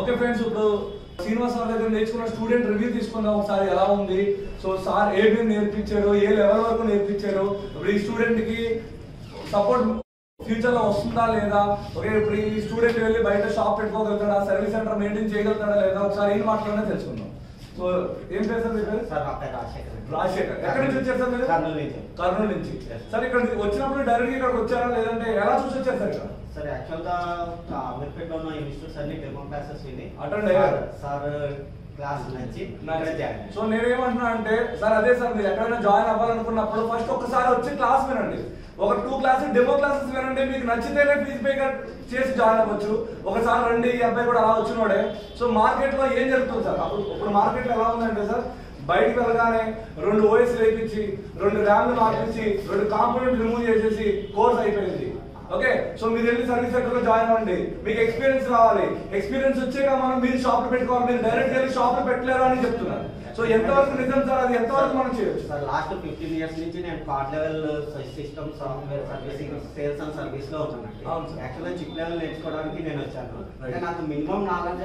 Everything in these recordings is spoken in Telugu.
ఓకే ఫ్రెండ్స్ ఇప్పుడు శ్రీనివాస్ సార్ దగ్గర నేర్చుకున్న స్టూడెంట్ రివ్యూ తీసుకుందాం ఒకసారి ఎలా ఉంది? సో సార్ ఏమేమి నేర్పించారు ఏ లెవెల్ వరకు నేర్పించారు? ఇప్పుడు ఈ స్టూడెంట్కి సపోర్ట్ ఫ్యూచర్లో వస్తుందా లేదా? ఓకే ఇప్పుడు ఈ స్టూడెంట్ వెళ్ళి బయట షాప్ పెట్టుకోగలుగుతాడా? సర్వీస్ సెంటర్ మెయింటైన్ చేయగలుగుతాడా లేదా? ఒకసారి ఏం మాట్లాడినా తెలుసుకుందాం. సో ఏం పేరు సార్ మీ పేరు? రాజశేఖర్ ఎక్కడి నుంచి వచ్చారు సార్ మీరు? కర్నూలు నుంచి. కర్నూలు నుంచి. సార్ ఇక్కడ వచ్చినప్పుడు డైరెక్ట్ ఇక్కడికి వచ్చారా? లేదంటే ఎలా చూసి వచ్చారు సార్ ఇక్కడ? సార్ యాక్చువల్గా అమీర్పేటలో ఉన్న ఇన్స్టిట్యూట్స్ అన్ని డెమో క్లాసెస్ విని Attend అయ్యారు. సార్ క్లాస్ నచ్చి సో నేనేమంటున్నా అంటే సార్ అదే సార్ మీరు ఎక్కడైనా జాయిన్ అవ్వాలనుకున్నప్పుడు ఫస్ట్ ఒకసారి వచ్చి క్లాస్ వినండి. ఒక టూ క్లాసెస్ డెమో క్లాసెస్ వినండి. మీకు నచ్చితేనే ఫీజు పే చేసి జాయిన్ అవ్వచ్చు. ఒకసారి రండి ఈ అబ్బాయి కూడా అలా వచ్చినోడే. సో మార్కెట్లో ఏం జరుగుతుంది సార్? అప్పుడు ఇప్పుడు మార్కెట్లో ఎలా ఉందంటే సార్ బయటికి వెళ్ళగానే రెండు ఓఎస్ వేపించి రెండు ర్యామ్లు మార్పించి రెండు కాంపోనెంట్ రిమూవ్ చేసేసి కోర్స్ అయిపోయింది. ఓకే సో మీరు వెళ్ళి సర్వీస్ సెక్టర్లో జాయిన్ అవ్వండి. మీకు ఎక్స్పీరియన్స్ రావాలి. ఎక్స్పీరియన్స్ వచ్చాక మనం మీరు షాప్ పెట్టుకోవాలి. మీరు డైరెక్ట్ వెళ్ళి షాప్ పెట్టలేరు అని చెప్తున్నారు. సో ఎంతవరకు నిజం సార్? అది ఎంతవరకు మనం చేయొచ్చు? సార్ లాస్ట్ ఫిఫ్టీన్ ఇయర్స్ నుంచి నేను card level system software servicing sales and సర్వీస్లో సార్. యాక్చువల్గా చిప్ లెవెల్ నేర్చుకోవడానికి నేను వచ్చాను. అంటే నాకు మినిమం నాలెడ్జ్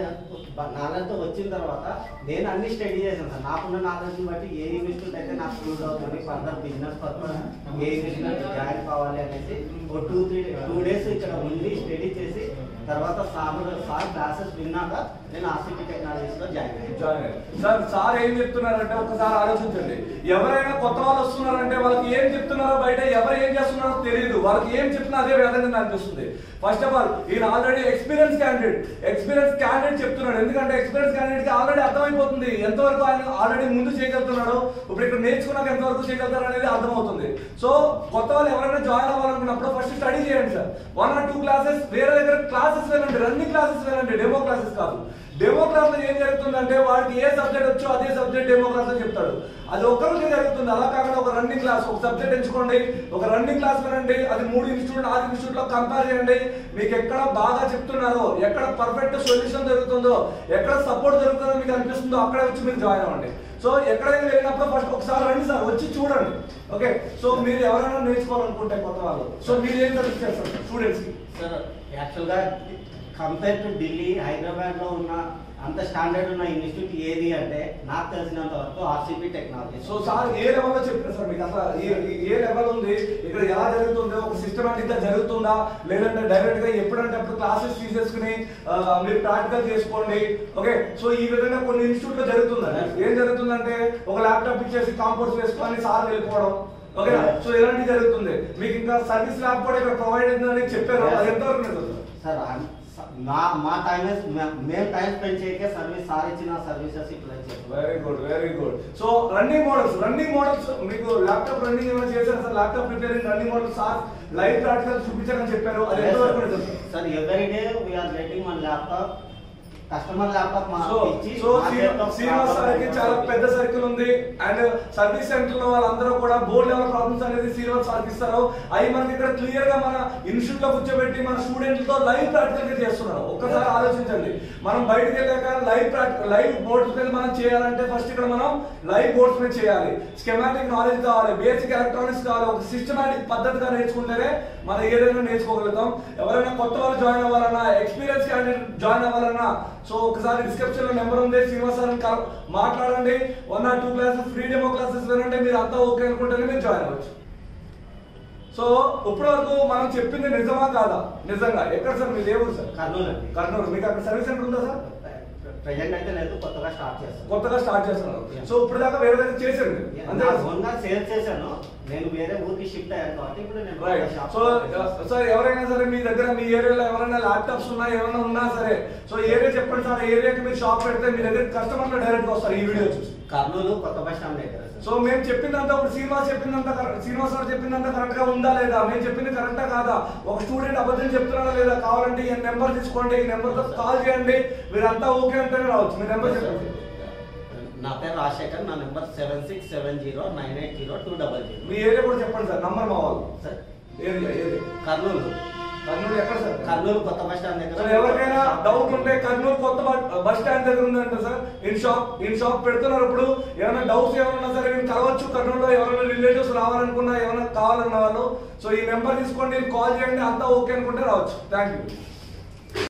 నాలెడ్జ్ వచ్చిన తర్వాత నేను అన్ని స్టడీ చేశాను సార్. నాకున్న నాలెడ్జ్ బట్టి ఏ ఇన్స్టిట్యూట్ అయితే నాకు సూట్ అవుతుంది ఫర్దర్ బిజినెస్ పర్పస్ ఏ ఇన్స్టిట్యూట్ జాయిన్ కావాలి అనేసి ఒక టూ త్రీ టూ డేస్ ఇక్కడ ఉండి స్టడీ చేసి తర్వాత సార్ సార్ క్లాసెస్ విన్నాక నేను ఆర్సిపి టెక్నాలజీస్లో జాయిన్ అయ్యాను. జాయిన్ సార్ సార్ ఏం చెప్తున్నారంటే ఒకసారి ఆలోచించండి. ఎవరైనా కొత్త వాళ్ళు వస్తున్నారంటే వాళ్ళకి ఏం చెప్తున్నారో బయట ఎవరు ఏం చేస్తున్నారో తెలియదు వాళ్ళకి ఏం చెప్పినా అదే విధంగా అనిపిస్తుంది. ఫస్ట్ ఆఫ్ ఆల్ ఈయన already experience candidate experience candidate చెప్తున్నాడు. ఎందుకంటే ఎక్స్పీరియన్స్ క్యాండిడేట్కి ఆల్రెడీ అర్థమైపోతుంది. ఎంతవరకు ఆయన ఆల్రెడీ ముందు చేయగలుగుతున్నాడు ఇప్పుడు ఇక్కడ నేర్చుకున్నాక ఎంతవరకు చేయగలుగుతారు అనేది అర్థమవుతుంది. సో కొత్త వాళ్ళు ఎవరైనా జాయిన్ అవ్వాలనుకున్నప్పుడు ఫస్ట్ స్టడీ చేయండి sir. One or two classes వేరే దగ్గర క్లాసెస్ వెళ్ళండి. రన్నింగ్ క్లాసెస్ వెళ్ళండి. డెమో క్లాసెస్ కాదు. డెమో క్లాస్లో ఏం జరుగుతుందంటే వాడికి ఏ సబ్జెక్ట్ వచ్చో అదే సబ్జెక్ట్ డెమో క్లాస్లో చెప్తాడు. అది ఒక్కరికి జరుగుతుంది. అలా కాకుండా ఒక రన్నింగ్ క్లాస్ ఒక సబ్జెక్ట్ ఎంచుకోండి. ఒక రన్నింగ్ క్లాస్ వినండి. అది మూడు ఇన్స్టిట్యూట్ నాలుగు ఇన్స్టిట్యూట్లో కంపేర్ చేయండి. మీకు ఎక్కడ బాగా చెప్తున్నారో ఎక్కడ పర్ఫెక్ట్ సొల్యూషన్ దొరుకుతుందో ఎక్కడ సపోర్ట్ దొరుకుతుందో మీకు అనిపిస్తుందో అక్కడే వచ్చి మీరు జాయిన్ అవ్వండి. సో ఎక్కడైనా వెళ్ళినప్పుడు ఫస్ట్ ఒక రండి సార్ వచ్చి చూడండి ఓకే? సో మీరు ఎవరైనా నేర్చుకోవాలనుకుంటే కొత్త వాళ్ళు. సో మీరు ఏం సజెస్ట్ చేస్తారు? స్టూడెంట్స్ యాక్చువల్ సార్ యాక్చువల్గా కంపేర్ టు ఢిల్లీ హైదరాబాద్లో ఉన్న అంత స్టాండర్డ్ ఉన్న ఇన్స్టిట్యూట్ ఏది అంటే నాకు తెలిసినంత వరకు ఆర్సిపి టెక్నాలజీ సో సార్ ఏ లెవెల్లో చెప్పారు సార్ మీకు అసలు ఏ- లెవెల్ ఉంది? ఇక్కడ ఎలా జరుగుతుంది ఒక సిస్టమేటిక్గా జరుగుతుందా? లేదంటే డైరెక్ట్గా ఎప్పుడంటే అప్పుడు క్లాసెస్ తీసేసుకుని మీరు ప్రాక్టికల్ చేసుకోండి. ఓకే సో ఈ విధంగా కొన్ని ఇన్స్టిట్యూట్లో జరుగుతుందండి ఏం జరుగుతుందంటే ఒక ల్యాప్టాప్ ఇచ్చేసి కాంపౌండ్స్ వేసుకొని సార్ వెళ్ళిపోవడం. ఓకే సో ఇలాంటివి జరుగుతుంది. మీకు ఇంకా సర్వీస్ ల్యాబ్ కూడా ఇక్కడ ప్రొవైడ్ అయిందని చెప్పారు. అది ఎంతవరకు సార్ సార్ మా టైం మేము టైం స్పెండ్ చేయకే సర్వీస్ సార్ ఇచ్చిన సర్వీసెస్ చేస్తాం. Very good very good so running models running models మీకు ల్యాప్టాప్ రన్నింగ్ ఏమైనా చేశారు sir? Laptop repairing running models sir live practical చూపించారని చెప్పారు. అది ఎంతవరకు sir? Every day we are getting one laptop customer laptop so so Sri- Srinivas సార్కి చాలా పెద్ద సర్కిల్ ఉంది. అండ్ సర్వీస్ సెంటర్లో వాళ్ళందరూ కూడా బోర్డ్ లెవెల్ ప్రాబ్లమ్స్ అనేది శ్రీనివాస్ సార్కి ఇస్తారు. అవి మనకి ఇక్కడ క్లియర్గా మన ఇన్స్టిట్యూట్లో కూర్చోబెట్టి మన స్టూడెంట్లతో లైవ్ ప్రాక్టికల్ చేస్తున్నారు. ఒక్కసారి ఆలోచించండి. మనం బయటకు వెళ్ళాక లైవ్ ప్రాక్టికల్ లైవ్ బోర్డ్స్ మీద మనం చేయాలంటే ఫస్ట్ ఇక్కడ మనం లైవ్ బోర్డ్స్ మీద చేయాలి. స్కెమాటిక్ నాలెడ్జ్ కావాలి బేసిక్ ఎలక్ట్రానిక్స్ కావాలి. ఒక సిస్టమాటిక్ పద్ధతిగా నేర్చుకుంటేనే మనం ఏదైనా నేర్చుకోగలుగుతాం. ఎవరైనా కొత్త వాళ్ళు జాయిన్ అవ్వాలన్నా ఎక్స్పీరియన్స్ క్యాండిడేట్ జాయిన్ అవ్వాలన్నా సో ఒకసారి డిస్క్రిప్షన్లో నెంబర్ ఉంది శ్రీనివాస్ సార్ కా- మాట్లాడండి. One or two classes free demo classes వినండి మీరు అంతా ఓకే అనుకుంటేనే మీరు జాయిన్ అవ్వచ్చు. సో ఇప్పటి వరకు మనం చెప్పింది నిజమా కాదా? నిజంగా. ఎక్కడ సార్ మీ దేవుడు సార్? కర్నూలు కర్నూలు. మీకు అక్కడ సర్వీస్ సెంటర్ ఉందా సార్? ప్రజెంట్ అయితే లేదు కొత్తగా స్టార్ట్ చేస్తాను కొత్తగా స్టార్ట్ చేస్తున్నారు సో ఇప్పుడు దాకా వేరే దగ్గర మీరు. అంతే సేల్స్ చేశాను. నేను వేరే ఊరికి షిఫ్ట్ అయ్యాను కాబట్టి ఇప్పుడు నేను సో సార్ ఎవరైనా సరే మీ దగ్గర మీ ఏరియాలో ఎవరైనా ల్యాప్టాప్స్ ఉన్నా ఏమైనా ఉన్నా సరే సో ఏరియా చెప్పండి సార్ ఏరియాకి మీరు షాప్ పెడితే మీ దగ్గర కస్టమర్లు డైరెక్ట్ వస్తారు ఈ వీడియో చూసి. కర్నూలు కొత్త బస్ స్టాండ్ దగ్గర. సో మేము చెప్పిందంతా ఇప్పుడు శ్రీనివాస్ చెప్పిందంతా శ్రీనివాస్ గారు చెప్పిందంతా కరెక్ట్గా ఉందా లేదా? మేము చెప్పింది కరెక్టా కాదా? ఒక స్టూడెంట్ అబద్ధం చెప్తున్నాడా లేదా? కావాలంటే ఈ నెంబర్ తీసుకోండి ఈ నెంబర్తో కాల్ చేయండి. మీరంతా ఓకే అంటేనే రావచ్చు. మీ నెంబర్ చెప్పండి. నా పేరు రాజశేఖర్ నా number seven six seven zero nine eight zero two double zero. మీ ఏరియా కూడా చెప్పండి సార్ నంబర్ మా వాళ్ళు. Sir. Area area. Kurnool. Kurnool ఎక్కడ సార్? కర్నూలు కొత్త బస్ స్టాండ్ సార్ దగ్గర ఎవరికైనా డౌట్ ఉంటే కర్నూలు కొత్త బస్ స్టాండ్ దగ్గర ఉందంటే sir. In shop in shop పెడుతున్నారు ఇప్పుడు. ఏమైనా డౌట్స్ ఏమైనా సరే నేను కలవచ్చు కర్నూలులో. ఎవరైనా రిలేటివ్స్ రావాలనుకున్నా ఏమైనా కావాలన్న వాళ్ళు. సో ఈ నెంబర్ తీసుకోండి కాల్ చేయండి అంతా ఓకే అనుకుంటే రావచ్చు. Thank you